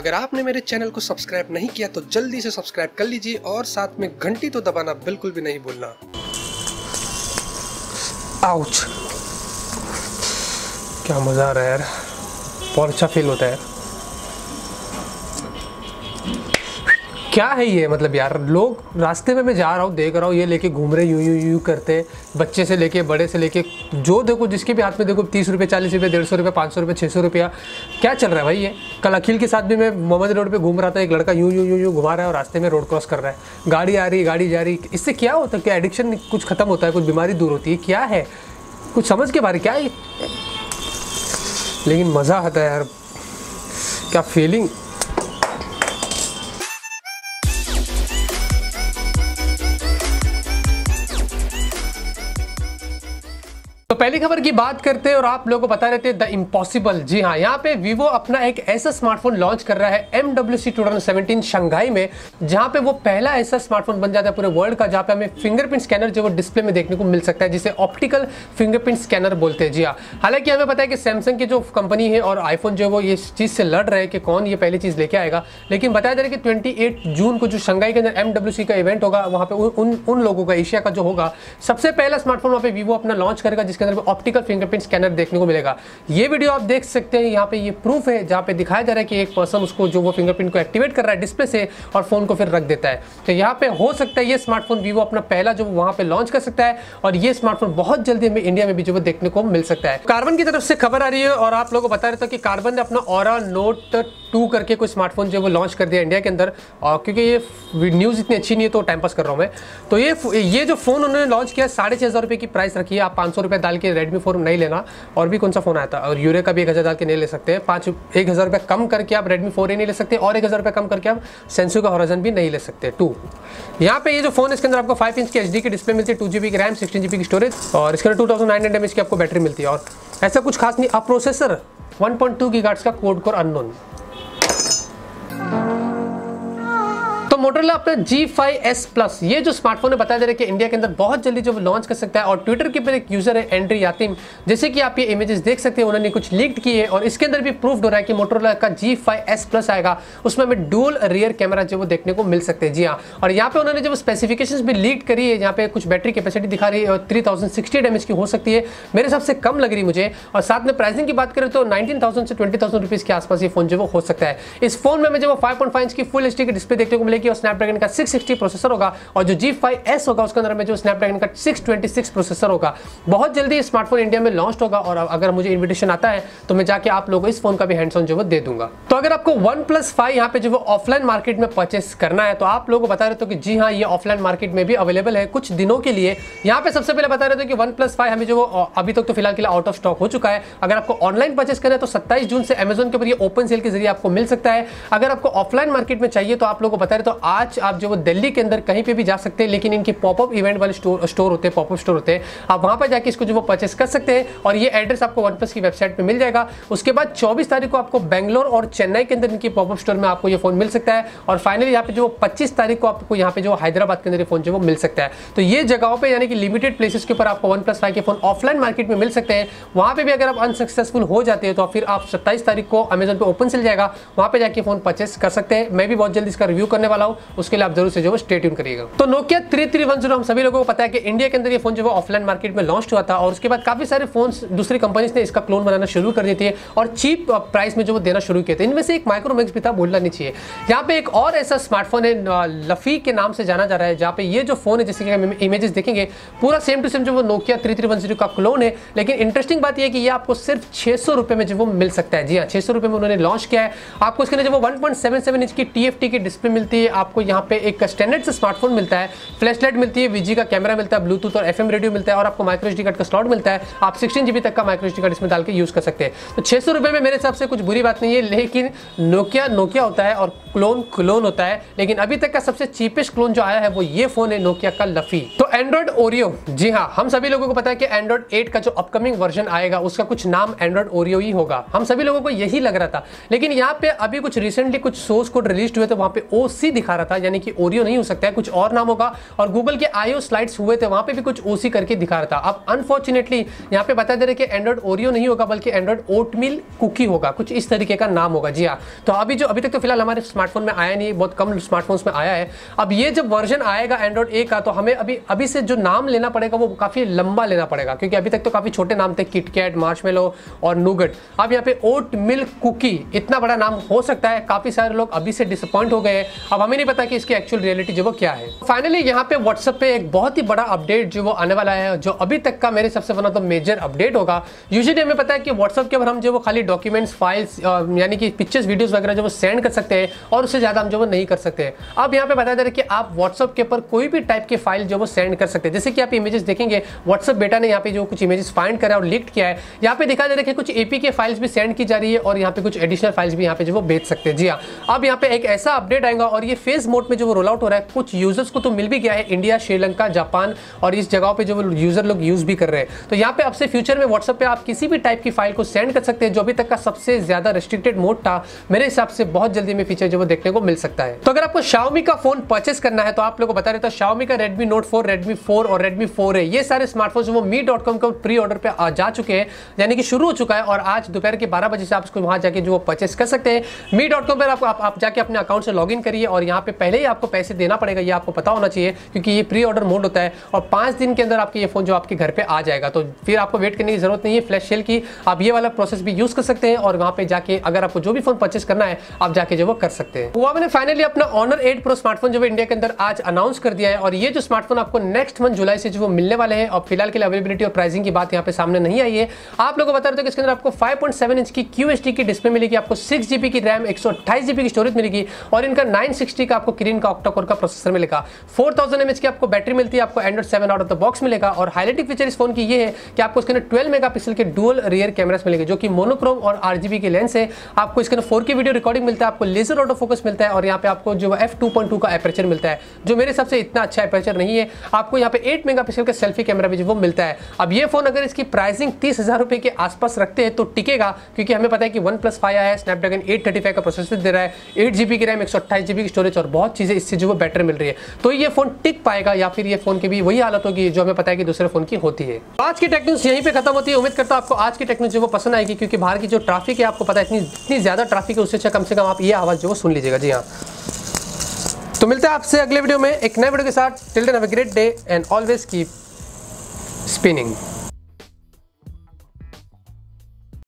अगर आपने मेरे चैनल को सब्सक्राइब नहीं किया तो जल्दी से सब्सक्राइब कर लीजिए और साथ में घंटी तो दबाना बिल्कुल भी नहीं भूलना। आउच क्या मज़ा आ रहा है यार। बहुत अच्छा फील होता है क्या है ये? मतलब यार, लोग रास्ते में मैं जा रहा हूँ, देख रहा हूँ, ये लेके घूम रहे यूँ यूँ यूँ करते बच्चे से लेके, बड़े से लेके, जो देखो, जिसके भी हाथ में देखो, तीस रुपये चालीस रुपये डेढ़ सौ रुपये पाँच सौ रुपये छः सौ रुपया, क्या चल रहा है भाई ये? कल अखिल के साथ भी मैं मोहम्मद रोड पे घूम रहा था, एक लड़का यूँ यूँ यूँ यूँ घुमा रहा है और रास्ते में रोड क्रॉस कर रहा है। गाड़ी आ रही, गाड़ी जा रही। इससे क्या होता है? क्या एडिक्शन कुछ खत्म होता है? कुछ बीमारी दूर होती है? क्या है? कुछ समझ के बारे क्या है लेकिन मज़ा आता है यार। क्या फीलिंग पहली खबर की बात करते हैं और आप लोगों को बता रहे थे द इम्पॉसिबल। जी हाँ यहाँ पे वीवो अपना एक ऐसा स्मार्टफ़ोन लॉन्च कर रहा है M W C two thousand Shanghai में, जहाँ पे वो पहला ऐसा स्मार्टफ़ोन बन जाता है पूरे वर्ल्ड का, जहाँ पे हमें फिंगरप्रिंट स्कैनर जो वो डिस्प्ले में देखने को मिल सकता है, जिसे ऑप्टिकल फिंगरप्रिंट स्कैनर बोलते हैं। जी हाँ हालाँकि हमें पता है कि सैमसंग की जो कंपनी है और आईफोन जो है वो इस चीज़ से लड़ रहे हैं कि कौन ये पहली चीज़ लेके आएगा। लेकिन बताया जा रहा है कि ट्वेंटी जून को जो शंघाई के अंदर एम का इवेंट होगा, वहाँ पे उन उन लोगों का एशिया का जो होगा, सबसे पहला स्मार्टफ़ोन वहाँ पे वीवो अपना लॉन्च करेगा, जिसके अंदर ऑप्टिकल फिंगरप्रिंट स्कैनर देखने को मिलेगा। ये वीडियो आप देख सकते हैं, यहाँ पे ये प्रूफ है, जहाँ पे दिखाया जा रहा है कि एक पर्सन उसको जो वो फिंगरप्रिंट को एक्टिवेट कर रहा है डिस्प्ले से और फ़ोन को फिर रख देता है। तो यहाँ पे हो सकता है ये स्मार्टफ़ोन वीवो अपना पहला जो वहाँ पे लॉन्च कर सकता है और ये स्मार्टफ़ोन बहुत जल्दी हमें इंडिया में भी जो देखने को मिल सकता है। कार्बन की तरफ़ से खबर आ रही है और आप लोगों को बता रहे थे कि कार्बन ने अपना और नोट टू करके कोई स्मार्टफ़ोन जो वो लॉन्च कर दिया इंडिया के अंदर। और क्योंकि ये न्यूज़ इतनी अच्छी नहीं है तो टाइम पास कर रहा हूँ मैं। तो ये ये जो फ़ोन उन्होंने लॉन्च किया साढ़े छः हज़ार रुपये की प्राइस रखी है। आप पाँच सौ रुपये डाल के रेडमी फ़ोन नहीं लेना, और भी कौन सा फ़ोन आया था? और यूरे का भी एक हज़ार डाल के नहीं ले सकते। पाँच, एक हज़ार रुपये कम करके आप रेडमी फोर ही नहीं ले सकते, और एक हज़ार रुपये कम करके आप सेंसू का हॉराजन भी नहीं ले सकते। टू यहाँ पे ये जो फ़ोन इसके अंदर आपको फाइव इंच की एच की डिस्प्ले मिलती है टू जी की रैम सिक्सटीन जी की स्टोरेज और इसके अंदर टू थाउज़ेंड की आपको बैटरी मिलती है। और ऐसा कुछ खास नहीं आप प्रोसेसर 1.2 गीगाहर्ट्ज़ का कोड कोर अननोन मोटरला अपना जी फाइव एस प्लस ये जो स्मार्टफ़ोन है, बताया जा रहा है कि इंडिया के अंदर बहुत जल्दी जो लॉन्च कर सकता है और ट्विटर के ऊपर एक यूज़र है एंड्री यातिम जैसे कि आप ये इमेजेस देख सकते हैं, उन्होंने कुछ लीक किए और इसके अंदर भी प्रूफ हो रहा है कि मोटरला का G5s प्लस आएगा। उसमें हमें डुअल रियर कैमरा जो वो देखने को मिल सकते हैं। जी हाँ और यहाँ पे उन्होंने जब स्पेसिफिकेशन भी लीक करी है, यहाँ पे कुछ बैटरी कैपेसिटी दिखा रही है और थ्री थाउज़ेंड की हो सकती है। मेरे हिसाब से कम लग रही मुझे। और साथ में प्राइसिंग की बात करें तो नाइनटीन से ट्वेंटी थाउज़ेंड के आसपास ये फ़ोन जो वो हो सकता है। इस फ़ोन में हमें जो फाइव इंच की फुल एच की डिस्प्ले देखने को मिलेगी और स्नैपड्रैगन का सिक्स 660 प्रोसेसर होगा और जो G5s होगा, उसके अंदर में जो स्नैपड्रैगन का 626 प्रोसेसर होगा। बहुत जल्दी स्मार्टफ़ोन इंडिया में लॉन्च होगा और अगर मुझे इन्विटेशन आता है तो मैं जाके आप लोगों को इस फ़ोन का भी हैंड्स ऑन जो वो दे दूँगा। तो अगर आपको वन प्लस फाइव यहाँ पे जो वो ऑफलाइन मार्केट में परचेस करना है तो आप लोगों को बता रहे थे कि जी हाँ ये ऑफलाइन मार्केट में भी अवेलेबल है कुछ दिनों के लिए। यहाँ पे सबसे पहले बता रहे थे कि वन प्लस फाइव हमें जो अभी तक तो फ़िलहाल के लिए आउट ऑफ़ स्टॉक हो चुका है। अगर आपको ऑनलाइन परचेस करना है तो सत्ताईस जून से अमेजोन के ऊपर ओपन सेल के ज़रिए आपको मिल सकता है। अगर आपको ऑफलाइन मार्केट में चाहिए तो आप लोगों को बता रहे तो आज आप जो दिल्ली के अंदर कहीं पे भी जा सकते हैं, लेकिन इनके पॉपअप इवेंट वाले स्टोर स्टोर होते हैं पॉपअप स्टोर होते हैं, आप वहाँ पर जाके इसको जो वो परचेस कर सकते हैं और ये एड्रेस आपको वन की वेबसाइट पर मिल जाएगा। उसके बाद चौबीस तारीख को आपको बैंगलोर और चेन्नई के अंदर इनकी पॉपअप स्टोर में आपको ये फ़ोन मिल सकता है और फाइनली यहाँ पे जो पच्चीस तारीख को आपको यहाँ पे जो हैदराबाद के अंदर फ़ोन जो वो मिल सकता है। तो ये जगहों पर यानी कि लिमिटेड प्लेसेस के ऊपर आपको वन प्लस के फ़ोन ऑफलाइन मार्केट में मिल सकते हैं। वहाँ पर भी अगर आप अनसक्सेसफुल हो जाते हैं तो फिर आप सत्ताईस तारीख को अमेजन पे ओपन चल जाएगा। वहाँ पे जाके फ़ोन परचेस कर सकते हैं। मैं भी बहुत जल्दी इसका रिव्यू करने वाला हूँ। उसके लिए आप ज़रूर से जो स्टे ट्यून करिएगा। तो Nokia three three one zero हम सभी लोगों को पता है कि इंडिया के अंदर ये फ़ोन जो है ऑफलाइन मार्केट में लॉन्च हुआ था और उसके बाद काफ़ी सारे फ़ोन दूसरी कंपनीज़ ने इसका क्लोन बनाना शुरू कर दिए थे और चीप प्राइस में जो वो देना शुरू किए थे। इनमें से एक माइक्रोमैक्स भी था, बोलना नहीं चाहिए। यहाँ पे एक और ऐसा स्मार्टफ़ोन है लफी के नाम से जाना जा रहा है, जहाँ पे ये जो फ़ोन है जैसे कि हम इमेजेस देखेंगे, पूरा सेम टू सेम जो वो Nokia three three one zero का क्लोन है। लेकिन इंटरेस्टिंग बात यह कि ये आपको सिर्फ़ छह सौ रुपए में जो वो मिल सकता है। जी हाँ छह सौ रुपए में उन्होंने लॉन्च किया है। आपको इसके अंदर जो one point seven seven inch की टी एफ़ टी की डिस्प्ले मिलती है। आपको यहाँ पे एक स्टैंडर्ड से स्मार्टफ़ोन मिलता है। फ्लैश लाइट मिलती है वीजी का कैमरा मिलता है ब्लूटूथ और एफएम रेडियो मिलता है और आपको माइक्रो एच कार्ड का स्लॉट मिलता है। आप सिक्सटीन जीबी तक का माइक्रो एच कार्ड इसमें डाल के यूज़ कर सकते हैं। तो छह सौ रुपए में मेरे हिसाब से कुछ बुरी बात नहीं है, लेकिन नोकिया नोकिया होता है और क्लोन क्लोन होता है, लेकिन अभी तक का सबसे चीपेस्ट क्लोन जो आया है वो ये फ़ोन है नोकिया का लफी तो एंड्रॉइड ओरियो जी हाँ हम सभी लोगों को पता है कि एंड्रॉइड एट का जो अपकमिंग वर्जन आएगा, उसका कुछ नाम एंड्रॉइड ओरियो ही होगा। हम सभी लोगों को यही लग रहा था, लेकिन यहाँ पे अभी कुछ रिसेंटली कुछ सोर्स कोड रिलीज़ हुए थे, वहाँ पे OC दिखा दिखा रहा था, यानी कि ओरियो नहीं हो सकता है, कुछ और नाम होगा, और गूगल के आईओ स्लाइड्स हुए थे, वहाँ पे भी कुछ ओसी करके दिखा रहा था। अब अनफॉर्चुनेटली यहाँ पे बता दे रहे कि एंड्रॉइड ओरियो नहीं होगा, बल्कि एंड्रॉइड ओटमिल कुकी होगा, कुछ इस तरीके का नाम होगा, जी हाँ। तो अभी जो, अभी तक तो फ़िलहाल हमारे स्मार्टफ़ोन में आया नहीं, बहुत कम स्मार्टफोन्स में आया है। अब ये जब वर्जन आएगा एंड्रॉइड ए का तो हमें अभी अभी से जो नाम लेना पड़ेगा, वो काफ़ी लंबा लेना पड़ेगा, क्योंकि अभी तक तो काफ़ी छोटे नाम थे किटकैट मार्शमेलो और नूगट अब यहाँ पे ओट मिल्क कुकी इतना बड़ा नाम हो सकता है, काफ़ी सारे लोग अभी से डिसअपॉइंट हो गए अब हमें नहीं पता कि इसकी एक्चुअल रियलिटी जो वो क्या है। फाइनली यहाँ पे व्हाट्सएप पे एक बहुत ही बड़ा अपडेट जो वो आने वाला है, जो अभी तक का मेरे सबसे बना तो मेजर अपडेट होगा। यूजली हमें पता है कि व्हाट्सएप के ऊपर हम जो वो खाली डॉक्यूमेंट्स फाइल्स यानी कि पिक्चर्स वीडियोस वगैरह जो वो सेंड कर सकते हैं और उससे ज़्यादा हम जो वो नहीं कर सकते अब यहाँ पे बता दे रहे कि आप व्हाट्सएप के ऊपर कोई भी टाइप की फ़ाइल जो वो सेंड कर सकते हैं। जैसे कि आप इमेजेस देखेंगे व्हाट्सएप बेटा ने यहाँ पे जो कुछ इमेजेस फाइंड करा और लिख किया है, यहाँ पे दिखा दे रहे कुछ एपी के फाइल्स भी सेंड की जा रही है और यहाँ पे कुछ एडिशनल फाइल्स भी यहाँ पे जो वो भेज सकते हैं। जी हाँ अब यहाँ पे एक ऐसा अपडेट आएगा और ये फ़ेज़ मोड में जो वो रोल आउट हो रहा है, कुछ यूज़र्स को तो मिल भी गया है इंडिया श्रीलंका जापान और इस जगह पर जो यूज़र लोग यूज़ भी कर रहे हैं। तो यहाँ पे अब से फ्यूचर में व्हाट्सएप पे आप किसी भी टाइप की फ़ाइल को सेंड कर सकते हैं, जो अभी तक का सबसे ज़्यादा रिस्ट्रिक्टेड मोड था। मेरे हिसाब से बहुत जल्दी में फीचर जो वो देखने को मिल सकता है। तो अगर आपको Xiaomi का फ़ोन परचेस करना है तो आप लोगों को बता रहे तो Xiaomi का Redmi Note 4, Redmi 4 और Redmi 4 है। ये सारे स्मार्टफ़ोन वो मी डॉट कॉम के प्री ऑर्डर पे जा चुके हैं यानी कि शुरू हो चुका है और आज दोपहर के बारह बजे से आप उसको वहाँ जाके जो परचेस कर सकते हैं। मी डॉट कॉम पर आप, आप, आप जाके अपने अकाउंट से लॉग करिए और यहाँ पे पहले ही आपको पैसे देना पड़ेगा ये आपको पता होना चाहिए क्योंकि ये प्री ऑर्डर मोड होता है और पाँच दिन के अंदर आपके ये फ़ोन जो आपके घर पे आ जाएगा। तो फिर आपको वेट करने की ज़रूरत नहीं है फ्लैश सेल की आप ये वाला प्रोसेस भी यूज़ कर सकते हैं और वहाँ पे जाके अगर आपको जो भी फ़ोन परचेस करना है आप जाके जो वो कर सकते हैं। हुआ मैंने फाइनली अपना ऑनर 8 प्रो स्मार्टफ़ोन जो है इंडिया के अंदर आज अनाउंस कर दिया है और ये जो स्मार्टफ़ोन आपको नेक्स्ट मंथ जुलाई से जो मिलने वाले हैं, और फ़िलहाल के लिए अवेलेबिलिटी और प्राइसिंग की बात यहाँ पे सामने नहीं आई है। आप लोगों को बता रहे थे इसके अंदर आपको 5.7 इंच की क्यू की डिस्प्ले मिलेगी, आपको सिक्स जीबी की रैम एक की स्टोरेज मिलेगी, और इनका नाइन का आपको क्रीन का ऑक्टाकोर का प्रोसेसर मिलेगा। फोर थाउज़ेंड की आपको बैटरी मिलती है, आपको Android seven out of the box मिलेगा, और हाईलाइटिंग फीचर इस फ़ोन की ये है कि आपको इसके अंदर ट्वेल्व मेगा के डुअल रियर कैमरास मिलेंगे, जो कि मोनोक्रोम और आरजीबी के लेंस है। आपको इसके अंदर फोर की वीडियो रिकॉर्डिंग मिलता है, आपको लेजर ऑटो फोकस मिलता है और यहाँ पे आपको जो एफ़ टू पॉइंट टू का एपरेचर मिलता है, जो मेरे हिसाब से इतना अच्छा एपरेचर नहीं है, आपको यहाँ पे एट मेगा पिक्सल का सेल्फी कैमरा भी जो वो मिलता है। अब ये फ़ोन अगर इसकी प्राइसिंग तीस हज़ार रुपए के आसपास रखते हैं तो टिकेगा, क्योंकि हमें पता है कि वन प्लस फाइव आया है स्नैपड्रैगन एट थर्टी फाइव का प्रोसेसर दे रहा है एट जीबी की रैम एक सौ अट्ठाईस जीबी की स्टोरेज और बहुत चीज़ें इससे जो वो बेटर मिल रही है। तो ये फ़ोन टिक पाएगा या फिर ये फ़ोन की भी वही हालत होगी जो हमें पता है कि दूसरे फ़ोन की होती है। आज की टेक्निक्स यहीं पे खत्म होती है। उम्मीद करता हूँ आपको आज की टेक्निक्स जो पसंद आएगी, क्योंकि बाहर की जो ट्रैफ़िक है, आपको पता है, इतनी इतनी ज़्यादा ट्रैफ़िक है, उससे अच्छा कम से कम आप ये आवाज़ जो वो सुन लीजिएगा, जी हाँ। तो मिलते हैं आपसे अगले वीडियो में एक नए वीडियो के साथ। Till then have a great day and always keep spinning